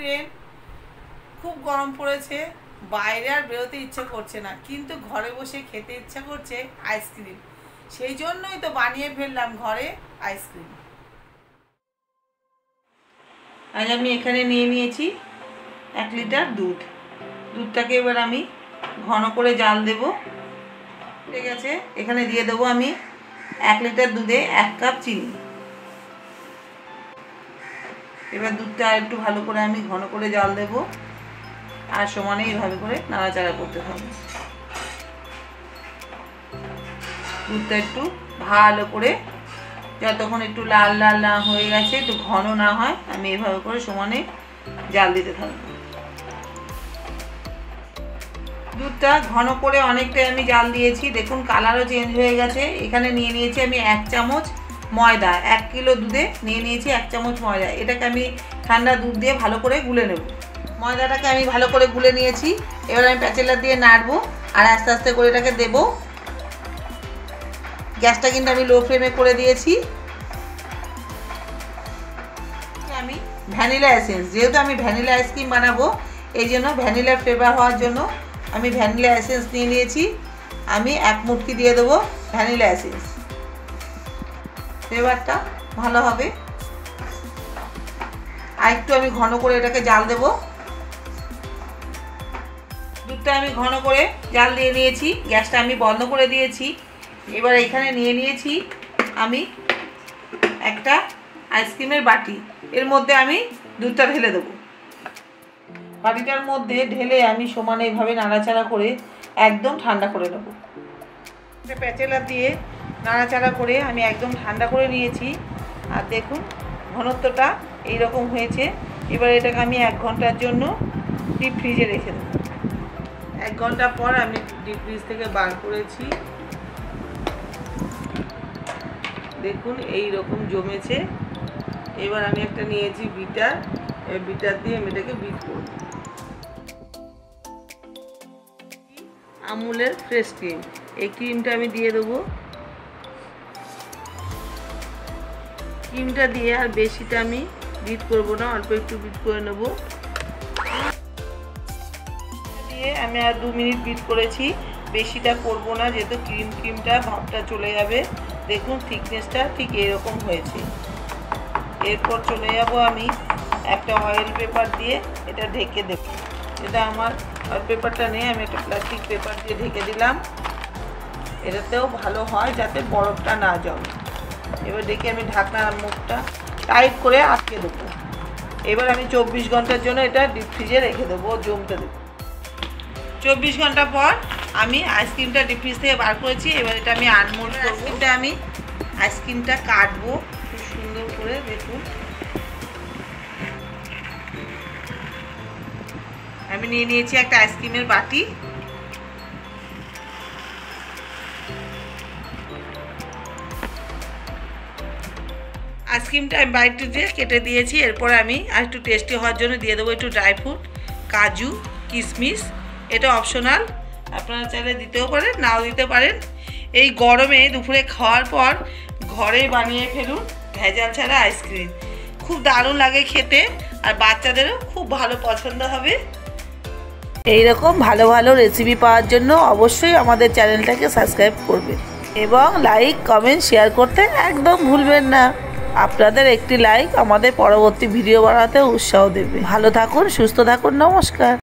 Friend খুব গরম পড়েছে, বাইরে আর বেরোতে ইচ্ছে করছে না, কিন্তু ঘরে বসে খেতে ইচ্ছা করছে আইসক্রিম সেই জন্যই তো বানিয়ে ফেললাম ঘরে আইসক্রিম আজ আমি এখানে নিয়ে নিয়েছি এক লিটার দুধ। দুধটাকে এবার আমি ঘন করে জাল দেব। ঠিক আছে? এখানে দিয়ে দেবো আমি এক লিটার দুধে এক কাপ চিনি। এবার দুধটা একটু ভালো করে আমি ঘন করে জাল দেব। আর সমানে এইভাবে করে নাড়াচাড়া করতে হবে। দুধটা একটু ভালো করে যতক্ষণ একটু লাল লাল না হয়ে গেছে, একটু ঘন না হয়, আমি এভাবে করে সমানে জাল দিতে থাকব। দুধটা ঘন করে অনেকটাই আমি জাল দিয়েছি। দেখুন কালারও চেঞ্জ হয়ে গেছে। এখানে নিয়ে নিয়েছি আমি এক চামচ ময়দা, এক কিলো দুধে নিয়ে নিয়েছি এক চামচ ময়দা। এটাকে আমি ঠান্ডা দুধ দিয়ে ভালো করে গুলে নেব। ময়দাটাকে আমি ভালো করে গুলে নিয়েছি। এবার আমি প্যাচেলার দিয়ে নাড়বো আর আস্তে আস্তে করে এটাকে দেবো। গ্যাসটা কিন্তু আমি লো ফ্লেমে করে দিয়েছি। আমি ভ্যানিলা এসেন্স, যেহেতু আমি ভ্যানিলা আইসক্রিম বানাবো, এই জন্য ভ্যানিলার ফ্লেভার হওয়ার জন্য আমি ভ্যানিলা এসেন্স নিয়ে নিয়েছি। আমি এক মুটকি দিয়ে দেবো ভ্যানিলা এসেন্স। ফ্লেভারটা ভালো হবে। আর একটু আমি ঘন করে এটাকে জাল দেব। দুধটা আমি ঘন করে জাল দিয়ে নিয়েছি। গ্যাসটা আমি বন্ধ করে দিয়েছি। এবার এখানে নিয়ে নিয়েছি আমি একটা আইসক্রিমের বাটি। এর মধ্যে আমি দুধটা ঢেলে দেবো। বাটিটার মধ্যে ঢেলে আমি সমানে এইভাবে নাড়াচাড়া করে একদম ঠান্ডা করে নেব। একটা প্যাচেলার দিয়ে নাড়াচাড়া করে আমি একদম ঠান্ডা করে নিয়েছি। আর দেখুন, ঘনত্বটা এইরকম হয়েছে। এবার এটাকে আমি এক ঘণ্টার জন্য ডিপ ফ্রিজে রেখে দেবো। এক ঘণ্টা পর আমি ডিপ ফ্রিজ থেকে বার করেছি। দেখুন এই রকম জমেছে। এবার আমি একটা নিয়েছি বিটার। বিটার দিয়ে আমি এটাকে বিট করব। আমুলের ফ্রেশ ক্রিম এই ক্রিমটা আমি দিয়ে দেবো। ক্রিমটা দিয়ে আর বেশিটা আমি বিট করব না, অল্প একটু বিট করে নেব। দিয়ে আমি আর দু মিনিট বিট করেছি, বেশিটা করব না, যেহেতু ক্রিম ক্রিমটা ভাবটা চলে যাবে। দেখুন থিকনেসটা ঠিক এরকম হয়েছে। এরপর চলে যাব আমি একটা অয়েল পেপার দিয়ে এটা ঢেকে দেব। এটা আমার অয়েল পেপারটা নেই, আমি একটা প্লাস্টিক পেপার দিয়ে ঢেকে দিলাম। এটাতেও ভালো হয় যাতে বরফটা না জমে। এবার দেখে আমি ঢাকনার মুখটা টাইট করে আটকে দেবো। এবার আমি চব্বিশ ঘণ্টার জন্য এটা ডিপ ফ্রিজে রেখে দেবো জমতে দেবো। চব্বিশ ঘণ্টা পর আমি আইসক্রিমটা ডিপ ফ্রিজ থেকে বার করেছি এবার এটা আমি আনমোল্ড করব। এটা আমি আইসক্রিমটা কাটবো খুব সুন্দর করে দেখুন। আমি নিয়ে নিয়েছি একটা আইসক্রিমের বাটি। আইসক্রিমটা আমি বাইটটি দিয়ে কেটে দিয়েছি, এরপর আমি আর একটু টেস্টি হওয়ার জন্য দিয়ে দেবো একটু ড্রাই ফ্রুট কাজু কিশমিশ এটা অপশনাল আপনারা চাইলে দিতেও পারেন, নাও দিতে পারেন। এই গরমে দুপুরে খাওয়ার পর ঘরে বানিয়ে ফেলুন ভেজাল ছাড়া আইসক্রিম। খুব দারুণ লাগে খেতে আর বাচ্চাদেরও খুব ভালো পছন্দ হবে। এই রকম ভালো ভালো রেসিপি পাওয়ার জন্য অবশ্যই আমাদের চ্যানেলটাকে সাবস্ক্রাইব করবেন এবং লাইক কমেন্ট শেয়ার করতে একদম ভুলবেন না। আপনাদের একটি লাইক আমাদের পরবর্তী ভিডিও বানাতে উৎসাহ দেবে। ভালো থাকুন সুস্থ থাকুন নমস্কার।